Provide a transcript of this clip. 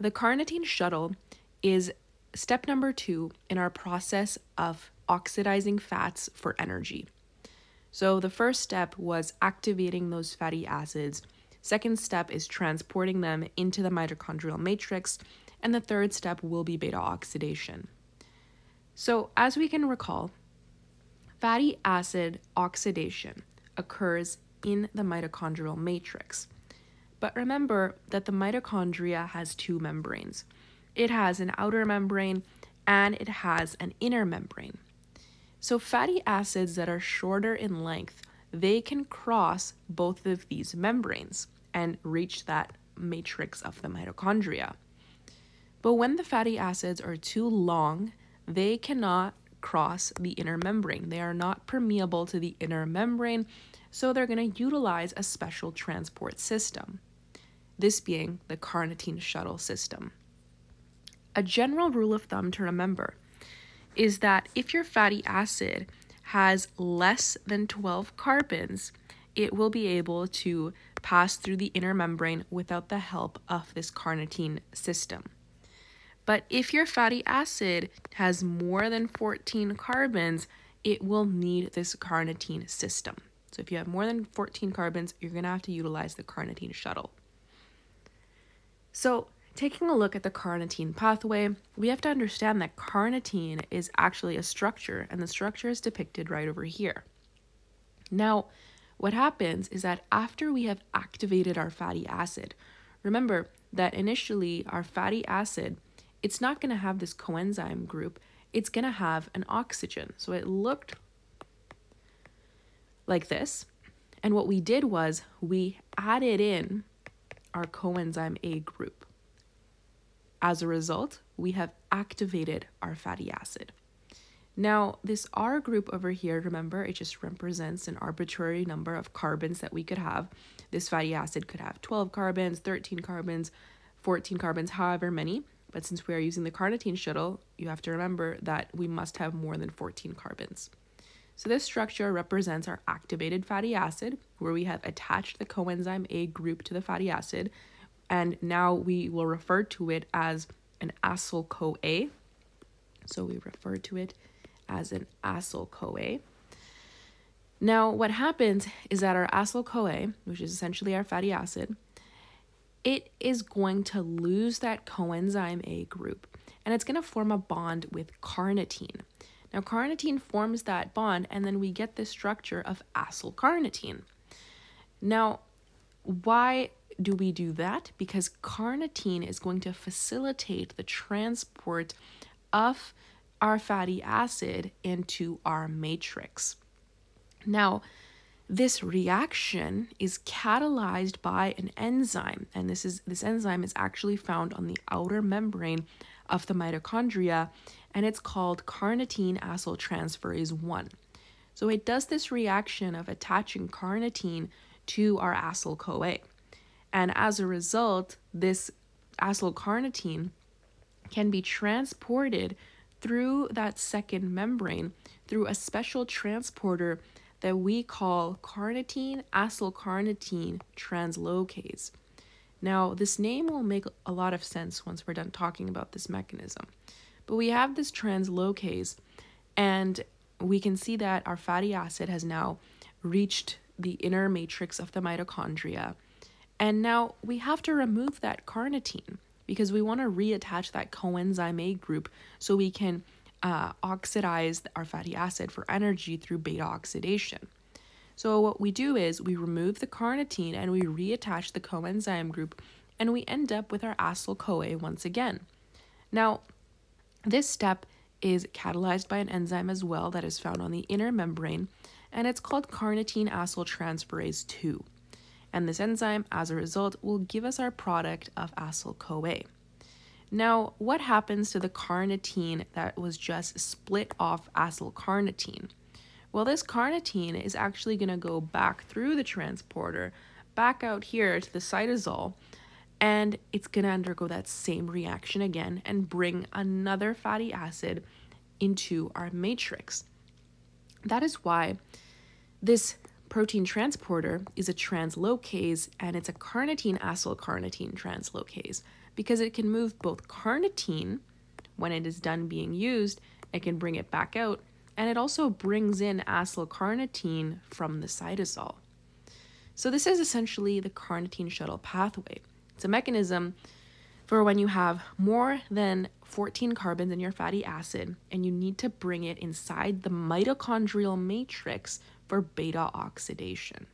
the carnitine shuttle is step number two in our process of oxidizing fats for energy. So the first step was activating those fatty acids. Second step is transporting them into the mitochondrial matrix. And the third step will be beta oxidation. So, as we can recall, fatty acid oxidation occurs in the mitochondrial matrix. But remember that the mitochondria has two membranes it has an outer membrane and it has an inner membrane. So fatty acids that are shorter in length, they can cross both of these membranes and reach that matrix of the mitochondria. But when the fatty acids are too long, they cannot cross the inner membrane. They are not permeable to the inner membrane, so they're going to utilize a special transport system. This being the carnitine shuttle system. A general rule of thumb to remember is that if your fatty acid has less than 12 carbons, it will be able to pass through the inner membrane without the help of this carnitine system. But if your fatty acid has more than 14 carbons, it will need this carnitine system. So if you have more than 14 carbons, you're going to have to utilize the carnitine shuttle. So Taking a look at the carnitine pathway, we have to understand that carnitine is actually a structure, and the structure is depicted right over here. Now, what happens is that after we have activated our fatty acid, remember that initially our fatty acid, it's not going to have this coenzyme group, it's going to have an oxygen. So it looked like this. And what we did was we added in our coenzyme A group. As a result, we have activated our fatty acid. Now, this R group over here, remember, it just represents an arbitrary number of carbons that we could have. This fatty acid could have 12 carbons, 13 carbons, 14 carbons, however many. But since we are using the carnitine shuttle, you have to remember that we must have more than 14 carbons. So this structure represents our activated fatty acid, where we have attached the coenzyme A group to the fatty acid, and now we will refer to it as an acyl CoA. So we refer to it as an acyl CoA. Now, what happens is that our acyl CoA, which is essentially our fatty acid, it is going to lose that coenzyme A group and it's going to form a bond with carnitine. Now, carnitine forms that bond, and then we get this structure of acyl carnitine. Now, why do we do that? Because carnitine is going to facilitate the transport of our fatty acid into our matrix. Now, this reaction is catalyzed by an enzyme, and this is this enzyme is actually found on the outer membrane of the mitochondria, and it's called carnitine acyltransferase 1. So it does this reaction of attaching carnitine to our acyl CoA. And as a result, this acyl carnitine can be transported through that second membrane through a special transporter that we call carnitine acylcarnitine translocase. Now, this name will make a lot of sense once we're done talking about this mechanism. But we have this translocase, and we can see that our fatty acid has now reached the inner matrix of the mitochondria and now we have to remove that carnitine because we want to reattach that coenzyme A group so we can uh, oxidize our fatty acid for energy through beta oxidation. So what we do is we remove the carnitine and we reattach the coenzyme group and we end up with our acyl CoA once again. Now, this step is catalyzed by an enzyme as well that is found on the inner membrane and it's called carnitine acyltransferase 2 and this enzyme, as a result, will give us our product of acyl CoA. Now, what happens to the carnitine that was just split off acyl carnitine? Well, this carnitine is actually going to go back through the transporter, back out here to the cytosol, and it's going to undergo that same reaction again and bring another fatty acid into our matrix. That is why this protein transporter is a translocase and it's a carnitine acyl carnitine translocase because it can move both carnitine when it is done being used, it can bring it back out, and it also brings in acyl carnitine from the cytosol. So, this is essentially the carnitine shuttle pathway. It's a mechanism for when you have more than 14 carbons in your fatty acid and you need to bring it inside the mitochondrial matrix for beta oxidation.